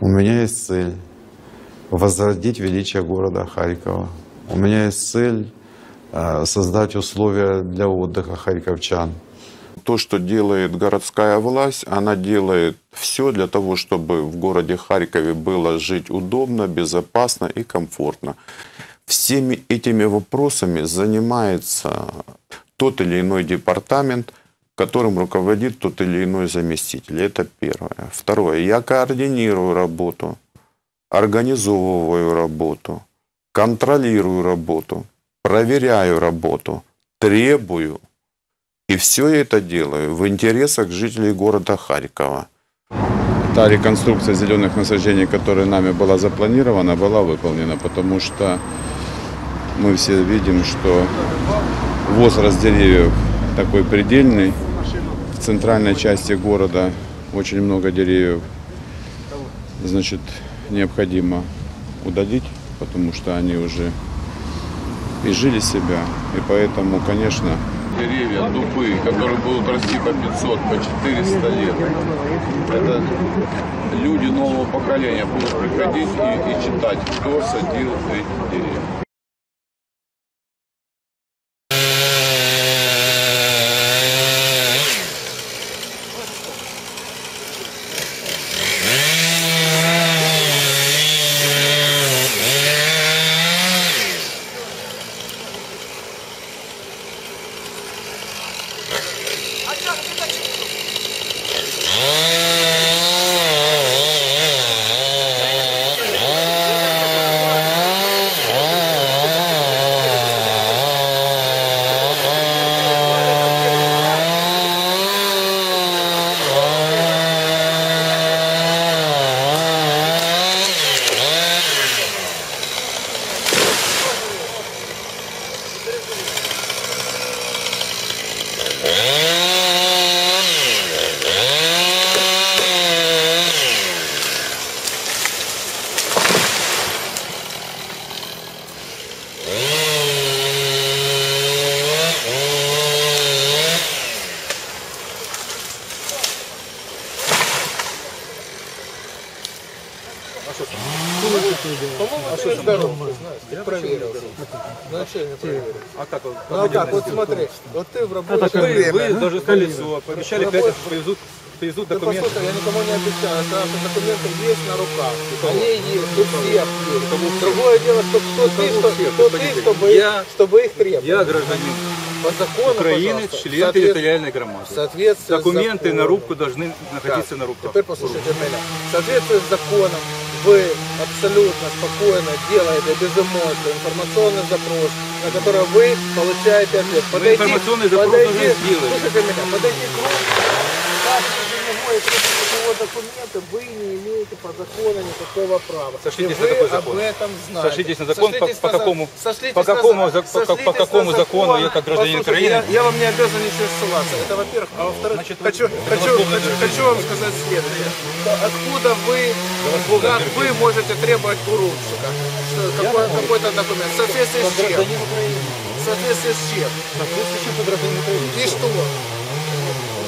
У меня есть цель возродить величие города Харькова. У меня есть цель э, создать условия для отдыха харьковчан. То, что делает городская власть, она делает все для того, чтобы в городе Харькове было жить удобно, безопасно и комфортно. Всеми этими вопросами занимается тот или иной департамент, которым руководит тот или иной заместитель. Это первое. Второе. Я координирую работу, организовываю работу, контролирую работу, проверяю работу, требую. И все это делаю в интересах жителей города Харькова. Та реконструкция зеленых насаждений, которая нами была запланирована, была выполнена, потому что мы все видим, что возраст деревьев такой предельный. Центральной части города очень много деревьев. Значит, необходимо удалить, потому что они уже изжили себя. И поэтому, конечно, деревья, дубы, которые будут расти по 500, по 400 лет. Это люди нового поколения будут приходить и, и читать, кто садил эти деревья. А что здоров, ты проверил. Ну а что не проверил? А как? Ну а как, вот смотри, вот ты в рабочее Вы, вы должны колесо, пообещали пять, повезут, Да документы. послушай, я никому не обещаю, это документы есть на руках. Они есть, у всех есть. Другое дело, что кто ты, что, кто ты, чтобы, Я- чтобы их требовать. Я гражданин По закону, Украины, член соответ- территориальной громады. в соответствии с Документы на законом. рубку должны находиться Так, на руках. Теперь послушайте меня. В соответствии с законом вы абсолютно спокойно делаете без эмоций информационный запрос, на который вы получаете ответ. информационный запрос подойти, уже сделали. Слушайте меня, подойти к руку, как вы не имеете по закону никакого права. Сошлитесь И на такой об закон. этом знаете. Сошлитесь на закон, по- Сошлитесь по на за- какому- сошлитесь по на какому за- зак- по- по какому на закону закон. я, как гражданин Украины- Я, я вам не обязан ничего ссылаться. Это во-первых. А во-вторых, Значит, хочу, хочу, хочу, хочу вам сказать следующее. Откуда вы, как вы можете требовать? Что, какой, какой-то документ? В соответствии с чем? В соответствии с чем? И что?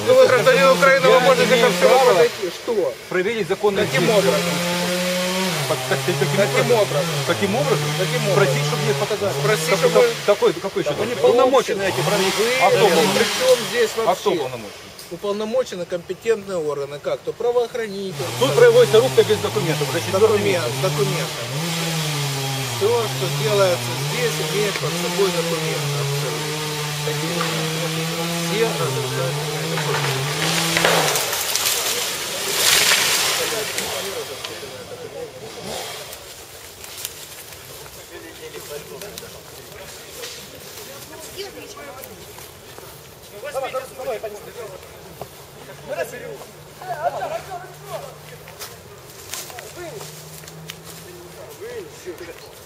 Ну вы гражданин Украины, вы можете ко всему право. Что? Проверить законность. Каким образом? Как- как- Каким, Каким образом? Каким образом? Каким образом? Спросить, чтобы мне показали. Спросить, Как- чтобы- как- Какой, еще? Они полномочены эти проверить. А кто полномочен? чем здесь А кто вообще? полномочен? Уполномочены компетентные органы. Как? То правоохранитель. Тут проводится рубка без документов. Уже четвертый Документ, документы. Все, что делается здесь, имеет под собой документы абсолютно. Такие все Давай, давай, давай, Мы разберем. Вынеси. Вынеси.